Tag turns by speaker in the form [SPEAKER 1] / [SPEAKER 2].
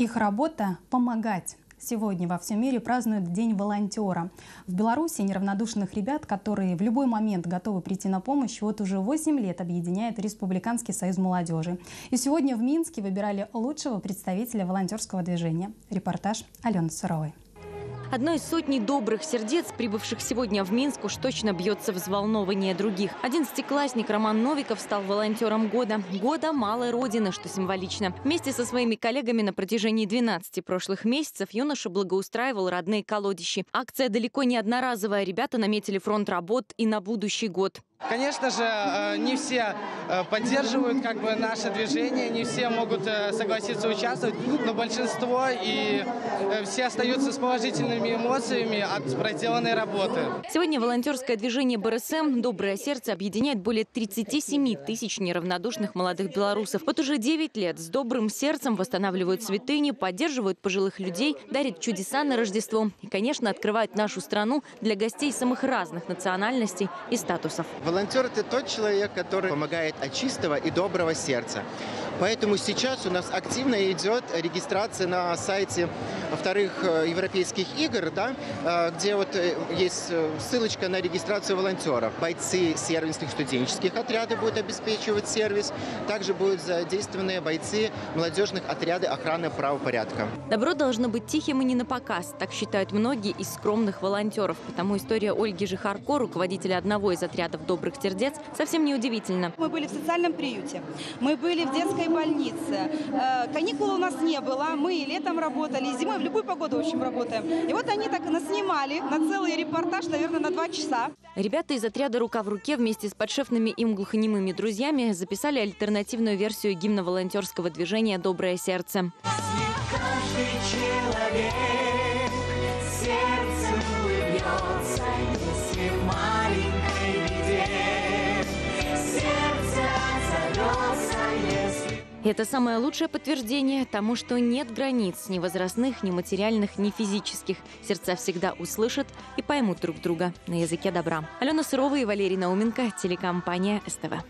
[SPEAKER 1] Их работа – помогать. Сегодня во всем мире празднуют День волонтера. В Беларуси неравнодушных ребят, которые в любой момент готовы прийти на помощь, вот уже 8 лет объединяет Республиканский союз молодежи. И сегодня в Минске выбирали лучшего представителя волонтерского движения. Репортаж Алены Суровой.
[SPEAKER 2] Одной из сотни добрых сердец, прибывших сегодня в Минск, уж точно бьется взволнование других. Одиннадцатиклассник Роман Новиков стал волонтером года. Года малой родины, что символично. Вместе со своими коллегами на протяжении 12 прошлых месяцев юноша благоустраивал родные колодищи. Акция далеко не одноразовая. Ребята наметили фронт работ и на будущий год.
[SPEAKER 3] Конечно же, э, не все э, поддерживают как бы наше движение, не все могут э, согласиться участвовать, но большинство и все остаются с положительными эмоциями от проделанной работы.
[SPEAKER 2] Сегодня волонтерское движение БРСМ «Доброе сердце» объединяет более 37 тысяч неравнодушных молодых белорусов. Вот уже 9 лет с добрым сердцем восстанавливают святыни, поддерживают пожилых людей, дарят чудеса на Рождество и, конечно, открывают нашу страну для гостей самых разных национальностей и статусов.
[SPEAKER 4] Волонтер – это тот человек, который помогает от чистого и доброго сердца. Поэтому сейчас у нас активно идет регистрация на сайте вторых э, европейских игр, да, э, где вот э, есть ссылочка на регистрацию волонтеров. Бойцы сервисных студенческих отрядов будут обеспечивать сервис. Также будут задействованы бойцы молодежных отрядов охраны правопорядка.
[SPEAKER 2] Добро должно быть тихим и не на показ. Так считают многие из скромных волонтеров. Потому история Ольги Жихарко, руководителя одного из отрядов добрых сердец, совсем не удивительна.
[SPEAKER 5] Мы были в социальном приюте, мы были в детской больнице. Каникул у нас не было. Мы и летом работали, и зимой в любую погоду, в общем, работаем. И вот они так нас снимали на целый репортаж, наверное, на два часа.
[SPEAKER 2] Ребята из отряда «Рука в руке» вместе с подшефными им глухонемыми друзьями записали альтернативную версию гимна волонтерского движения «Доброе сердце». Каждый человек Это самое лучшее подтверждение тому, что нет границ ни возрастных, ни материальных, ни физических. Сердца всегда услышат и поймут друг друга на языке добра. Алена Сырова и Валерий Науменко, телекомпания СТВ.